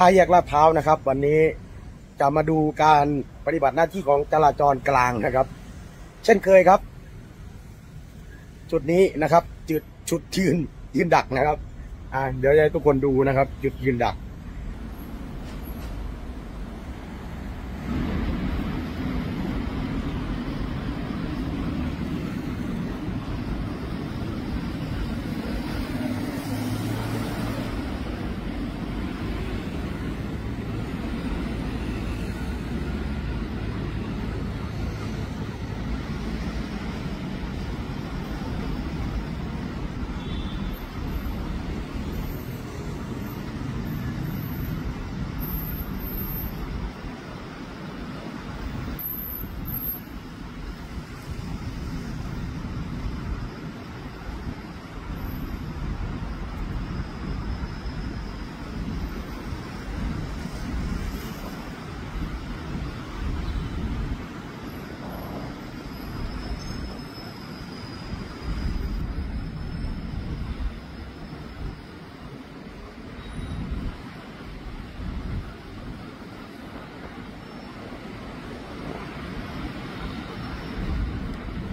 ้าแยกลาดพร้าวนะครับ วันนี้จะมาดูการปฏิบัติหน้าที่ของจราจรกลางนะครับ เช่นเคยครับ จุดนี้นะครับจุดชุดยืนยืนดักนะครับ อ่า เดี๋ยวจะให้ทุกคนดูนะครับ จุดยืนดัก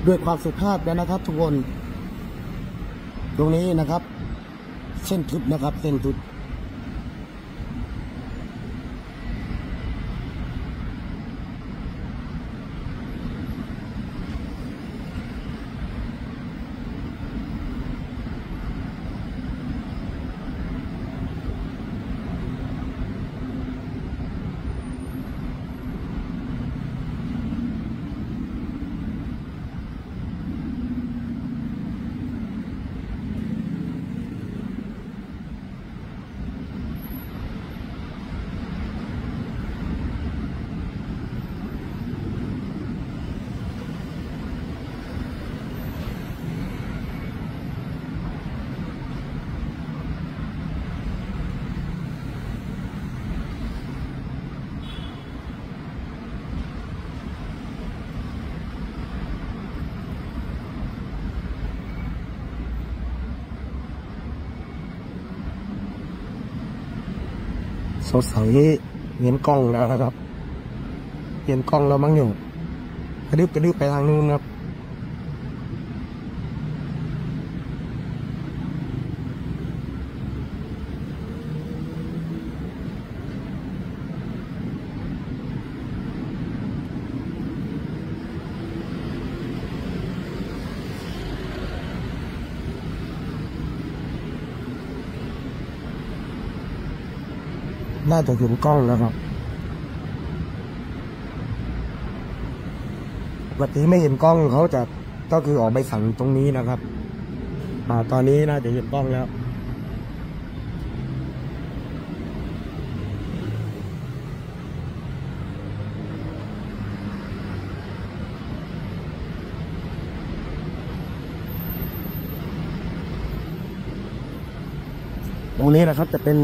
ด้วยความสุภาพแล้วนะครับ ทุกคน ตรงนี้นะครับ เส้นทึบนะครับ เส้นทึบ สดใสเงียนกล้องแล้วนะครับเงียนกล้องแล้วมั้งอยู่กระดึบกระดึบไปทางนู้นครับ น่าจะเห็นกล้องแล้วครับปกติไม่เห็นกล้องเขาจะก็คือออกใบสั่งตรงนี้นะครับ อ่า ตอนนี้น่าจะเห็นกล้องแล้ว ตรงนี้นะครับจะเป็น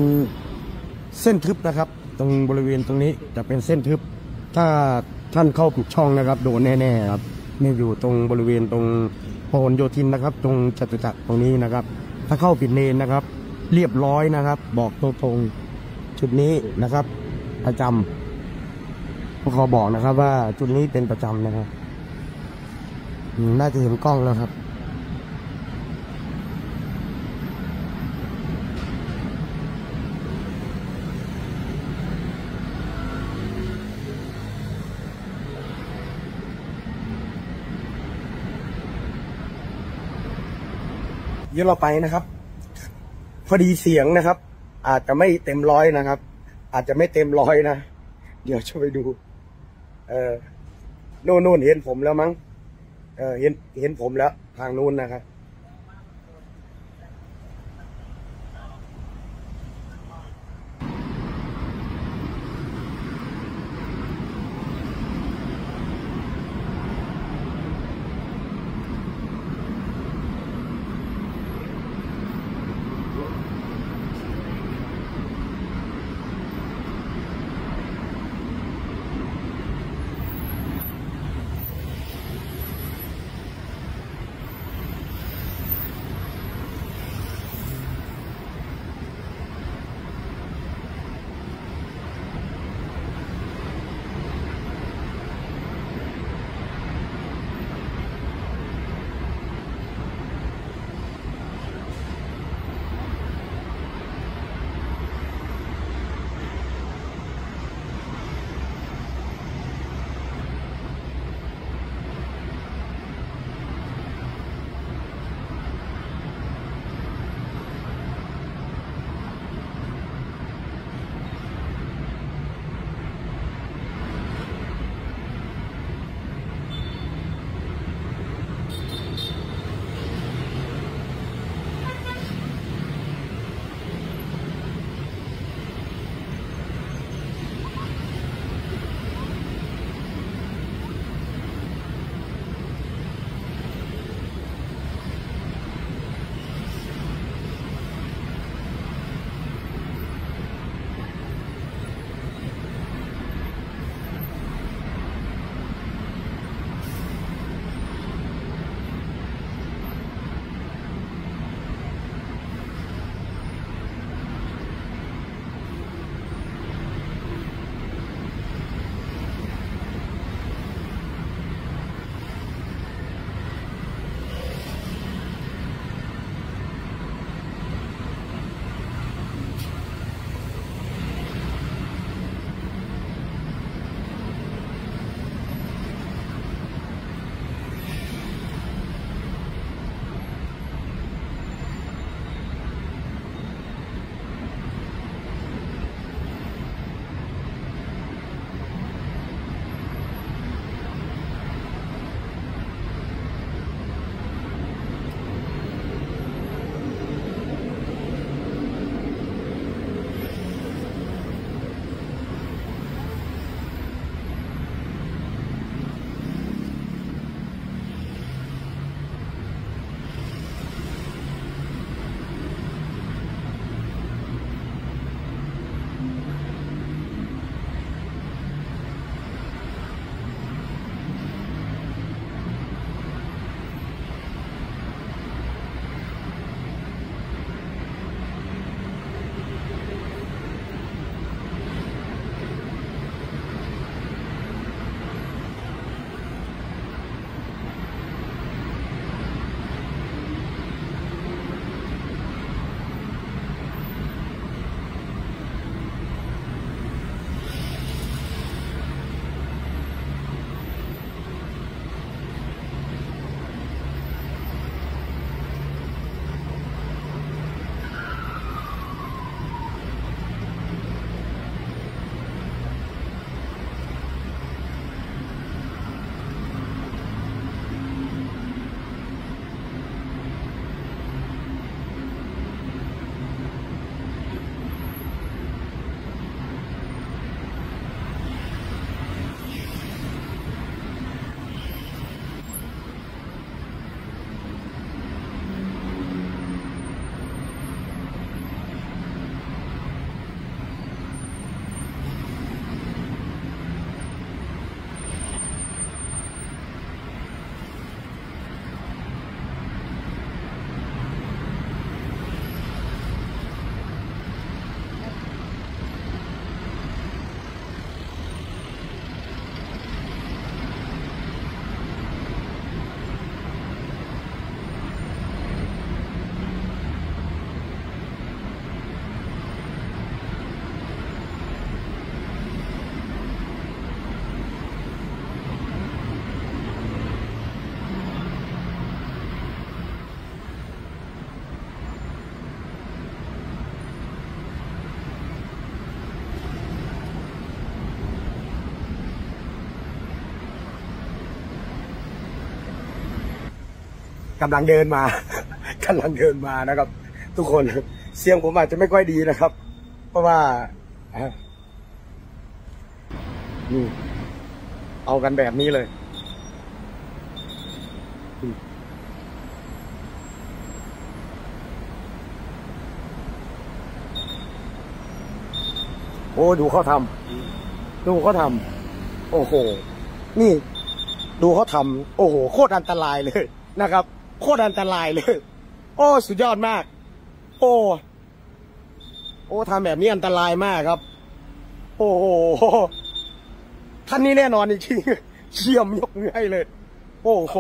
เส้นทึบนะครับ ตรงบริเวณตรงนี้จะเป็นเส้นทึบ ถ้าท่านเข้าผิดช่องนะครับ โดนแน่ๆครับนี่อยู่ตรงบริเวณตรงพหลโยธินนะครับ ตรงจตุจักรตรงนี้นะครับ ถ้าเข้าผิดเลนนะครับ เรียบร้อยนะครับ บอกตรงๆจุดนี้นะครับประจำพวกเขาบอกนะครับ ว่าจุดนี้เป็นประจำนะครับน่าจะเห็นกล้องแล้วครับ เดี๋ยวเราไปนะครับ พอดีเสียงนะครับ อาจจะไม่เต็มร้อยนะครับ อาจจะไม่เต็มร้อยนะ เดี๋ยวจะไปดู เออโน่นโน่นเห็นผมแล้วมั้ง เออเห็นเห็นผมแล้ว ทางนู้นนะครับ กำลังเดินมากำลังเดินมานะครับ ทุกคนเสียงผมอาจจะไม่ค่อยดีนะครับ เพราะว่านี่เอากันแบบนี้เลยโอ้ดูเขาทำดูเขาทำโอ้โห นี่ ดูเขาทำโอ้โห โคตรอันตรายเลยนะครับ โคตรอันตรายเลย โอ้ สุดยอดมาก โอ้ โอ้ทำแบบนี้อันตรายมากครับ โอ้โหท่านนี้แน่นอนจริงเชี่ยมยกมือให้เลย โอ้โห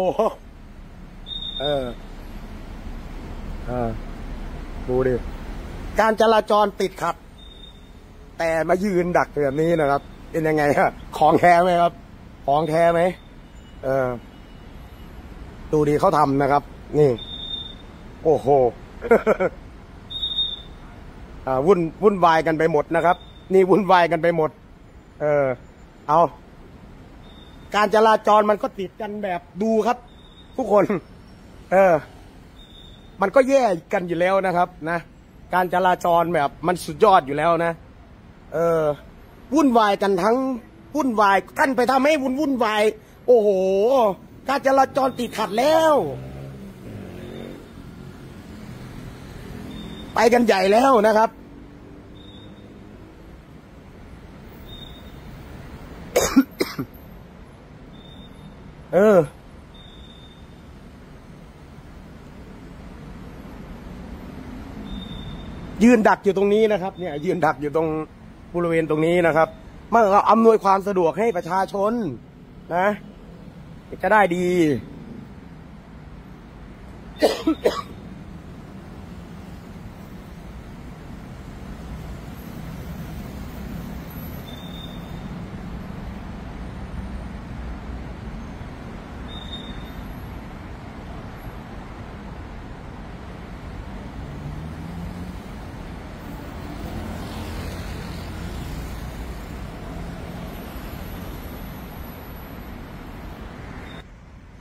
เออเออดูดิการจราจรติดขัด แต่มายืนดักแบบนี้นะครับ เป็นยังไงฮะของแท้ไหมครับ ของแท้ไหมเออดูดีเขาทำนะครับ นี่ โอ้โหวุ่นวุ่นวายกันไปหมดนะครับ นี่วุ่นวายกันไปหมด เออ เอา การจราจรมันก็ติดกันแบบดูครับ ทุกคน เออ มันก็แย่กันอยู่แล้วนะครับ นะการจราจรแบบมันสุดยอดอยู่แล้วนะ เออ วุ่นวายกันทั้งวุ่นวายท่านไปทำให้วุ่นวุ่นวาย โอ้โห การจราจรติดขัดแล้ว ไปกันใหญ่แล้วนะครับ เออ ยืนดักอยู่ตรงนี้นะครับ เนี่ย ยืนดักอยู่ตรงบริเวณตรงนี้นะครับมันก็อำนวยความสะดวกให้ประชาชน นะจะได้ดี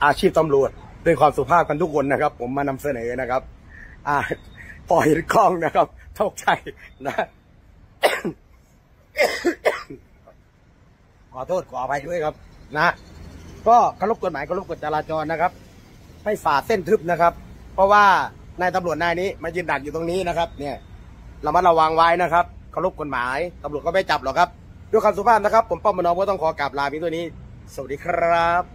อาชีพตำรวจด้วยความสุภาพกันทุกคนนะครับ ผมมานำเสนอนะครับ อ่าปล่อยกล้องนะครับตกใจนะขอโทษขออภัยด้วยครับ นะ ก็เคารพกฎหมายเคารพกฎจราจรนะครับ ไม่ฝ่าเส้นทึบนะครับ เพราะว่านายตำรวจนายนี้มายืนดักอยู่ตรงนี้นะครับ เนี่ยเรามาระวังไว้นะครับเคารพกฎหมายตำรวจก็ไม่จับหรอกครับ ด้วยคำสุภาพนะครับ ผมป้อมมโนก็ต้องขอกราบลาพียงตัวนี้ สวัสดีครับ